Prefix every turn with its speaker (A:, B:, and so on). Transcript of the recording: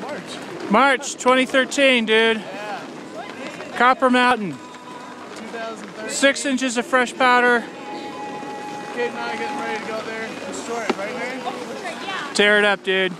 A: March.
B: March 2013, dude.
A: Yeah.
B: Copper Mountain.
A: 2013.
B: Six inches of fresh powder.
A: Kate and I getting ready to go there. Destroy it, right, Mary?
B: Tear it up, dude.